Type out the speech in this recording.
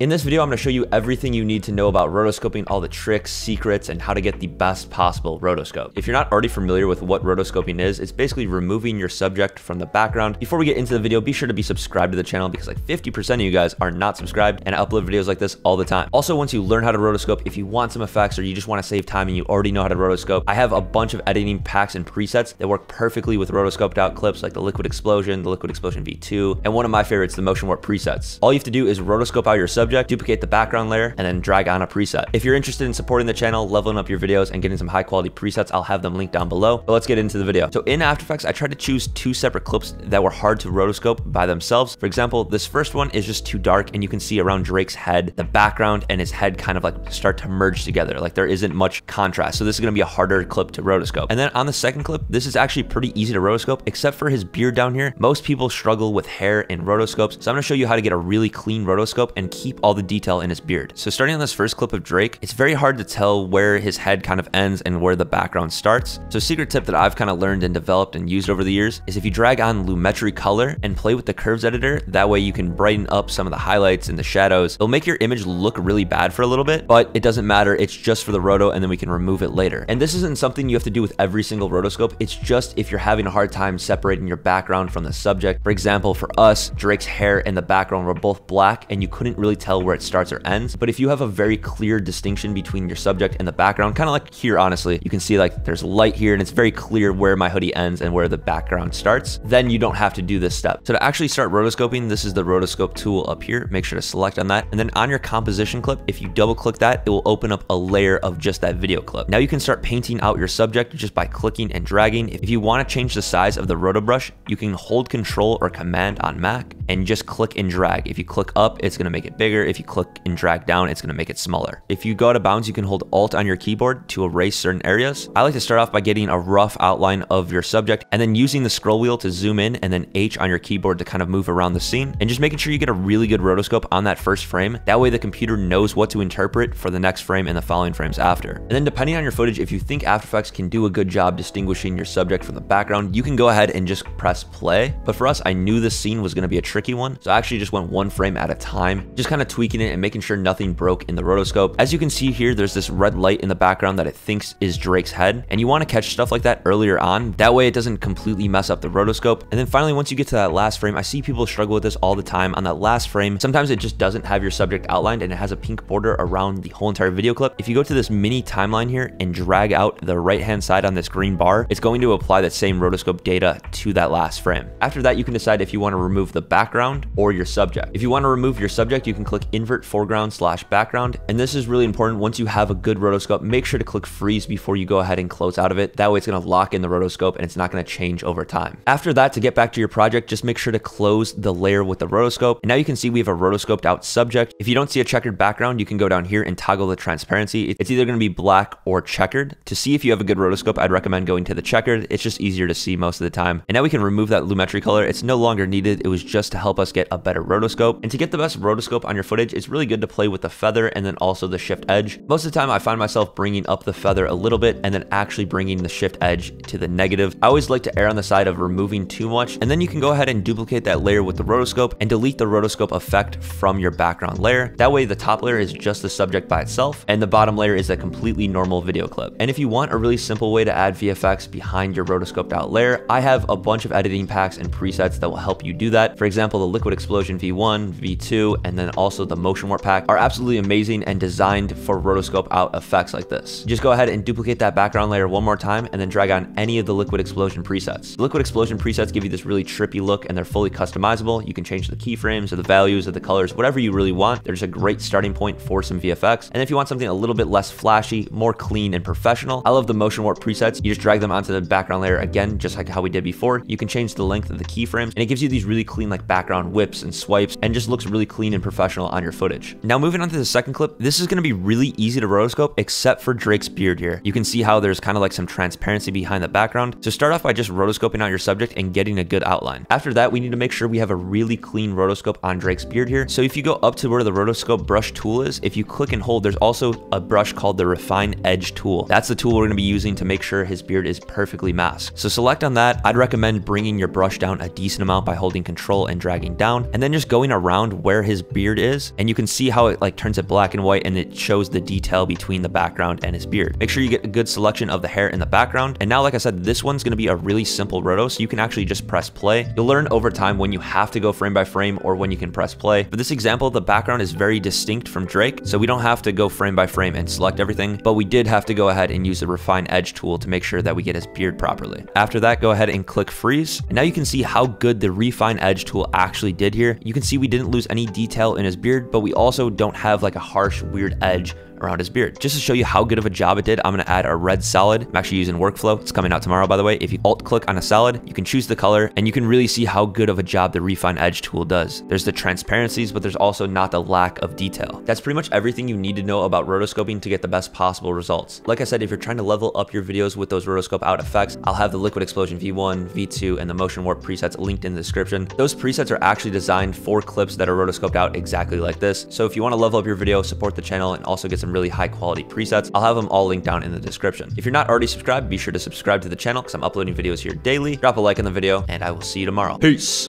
In this video, I'm to show you everything you need to know about rotoscoping, all the tricks, secrets, and how to get the best possible rotoscope. If you're not already familiar with what rotoscoping is, it's basically removing your subject from the background. Before we get into the video, be sure to be subscribed to the channel because like 50% of you guys are not subscribed and I upload videos like this all the time. Also, once you learn how to rotoscope, if you want some effects or you just want to save time and you already know how to rotoscope, I have a bunch of editing packs and presets that work perfectly with rotoscoped out clips like the Liquid Explosion, the Liquid Explosion V2, and one of my favorites, the Motion Warp presets. All you have to do is rotoscope out your subject, duplicate the background background layer and then drag on a preset. If you're interested in supporting the channel, leveling up your videos and getting some high quality presets, I'll have them linked down below. But let's get into the video. So in After Effects, I tried to choose two separate clips that were hard to rotoscope by themselves. For example, this first one is just too dark and you can see around Drake's head, the background and his head kind of like start to merge together. Like there isn't much contrast. So this is gonna be a harder clip to rotoscope. And then on the second clip, this is actually pretty easy to rotoscope except for his beard down here. Most people struggle with hair in rotoscopes. So I'm gonna show you how to get a really clean rotoscope and keep all the detail in his beard. So starting on this first clip of Drake, it's very hard to tell where his head kind of ends and where the background starts. So secret tip that I've kind of learned and developed and used over the years is if you drag on Lumetri color and play with the curves editor, that way you can brighten up some of the highlights and the shadows. It'll make your image look really bad for a little bit, but it doesn't matter. It's just for the roto and then we can remove it later. And this isn't something you have to do with every single rotoscope. It's just if you're having a hard time separating your background from the subject. For example, for us, Drake's hair and the background were both black and you couldn't really tell where it starts or ends. But if you have a very clear distinction between your subject and the background, kind of like here, honestly. You can see like there's light here and it's very clear where my hoodie ends and where the background starts. Then you don't have to do this step. So to actually start rotoscoping, this is the rotoscope tool up here. Make sure to select on that. And then on your composition clip, if you double click that, it will open up a layer of just that video clip. Now you can start painting out your subject just by clicking and dragging. If you want to change the size of the roto brush, you can hold control or command on Mac and just click and drag. If you click up, it's to make it bigger. If you click and drag down, it's to make it smaller. If you go out of bounds, you can hold Alt on your keyboard to erase certain areas. I like to start off by getting a rough outline of your subject and then using the scroll wheel to zoom in and then H on your keyboard to kind of move around the scene and just making sure you get a really good rotoscope on that first frame. That way the computer knows what to interpret for the next frame and the following frames after. And then depending on your footage, if you think After Effects can do a good job distinguishing your subject from the background, you can go ahead and just press play. But for us, I knew this scene was to be a tricky one. So I actually just went one frame at a time, just kind of tweaking it and making sure nothing broke in the rotoscope. As you can see here, there's this red light in the background that it thinks is Drake's head. And you want to catch stuff like that earlier on. That way it doesn't completely mess up the rotoscope. And then finally, once you get to that last frame, I see people struggle with this all the time. On that last frame, sometimes it just doesn't have your subject outlined and it has a pink border around the whole entire video clip. If you go to this mini timeline here and drag out the right hand side on this green bar, it's going to apply that same rotoscope data to that last frame. After that, you can decide if you want to remove the background or your subject. If you want to remove your subject, you can click invert foreground slash background. And this is really important. Once you have a good rotoscope, make sure to click freeze before you go ahead and close out of it. That way it's going to lock in the rotoscope and it's not going to change over time. After that, to get back to your project, just make sure to close the layer with the rotoscope. And now you can see we have a rotoscoped out subject. If you don't see a checkered background, you can go down here and toggle the transparency. It's either going to be black or checkered. To see if you have a good rotoscope, I'd recommend going to the checkered. It's just easier to see most of the time. And now we can remove that Lumetri color. It's no longer needed. It was just to help us get a better rotoscope. And to get the best rotoscope on your footage, it's really good to play with the feather and then also the shift edge. Most of the time, I find myself bringing up the feather a little bit and then actually bringing the shift edge to the negative. I always like to err on the side of removing too much. And then you can go ahead and duplicate that layer with the rotoscope and delete the rotoscope effect from your background layer. That way the top layer is just the subject by itself and the bottom layer is a completely normal video clip. And if you want a really simple way to add VFX behind your rotoscoped out layer, I have a bunch of editing packs and presets that will help you do that. For example, the Liquid Explosion V1, V2, and then also the Motion Warp pack are absolutely amazing and designed for rotoscope out effects like this. Just go ahead and duplicate that background layer one more time and then drag on any of the Liquid Explosion presets. The Liquid Explosion presets give you this really trippy look and they're fully customizable. You can change the keyframes or the values or the colors, whatever you really want. They're just a great starting point for some VFX. And if you want something a little bit less flashy, more clean and professional, I love the Motion Warp presets. You just drag them onto the background layer again, just like how we did before. You can change the length of the keyframes and it gives you these really clean like background whips and swipes and just looks really clean and professional on your footage. Now moving on to the second clip, this is going to be really easy to rotoscope except for Drake's beard here. You can see how there's kind of like some transparency behind the background. So start off by just rotoscoping out your subject and getting a good outline. After that, we need to make sure we have a really clean rotoscope on Drake's beard here. So if you go up to where the rotoscope brush tool is, if you click and hold, there's also a brush called the refine edge tool. That's the tool we're going to be using to make sure his beard is perfectly masked. So select on that. I'd recommend bringing your brush down a decent amount by holding control and dragging down, and then just going around where his beard is, and you can see how it like turns it black and white and it shows the detail between the background and his beard. Make sure you get a good selection of the hair in the background. And now, like I said, this one's gonna be a really simple roto, so you can actually just press play. You'll learn over time when you have to go frame by frame or when you can press play. For this example, the background is very distinct from Drake, so we don't have to go frame by frame and select everything, but we did have to go ahead and use the refine edge tool to make sure that we get his beard properly. After that, go ahead and click freeze. And now you can see how good the refine edge tool actually did here. You can see we didn't lose any detail in his beard, but we also don't have like a harsh, weird edge around his beard. Just to show you how good of a job it did, I'm gonna add a red solid. I'm actually using workflow. It's coming out tomorrow, by the way. If you alt click on a solid, you can choose the color and you can really see how good of a job the refine edge tool does. There's the transparencies, but there's also not the lack of detail. That's pretty much everything you need to know about rotoscoping to get the best possible results. Like I said, if you're trying to level up your videos with those rotoscope out effects, I'll have the liquid explosion V1, V2, and the motion warp presets linked in the description. Those presets are actually designed for clips that are rotoscoped out exactly like this. So if you wanna level up your video, support the channel, and also get some really high quality presets. I'll have them all linked down in the description. If you're not already subscribed, be sure to subscribe to the channel because I'm uploading videos here daily. Drop a like on the video and I will see you tomorrow. Peace.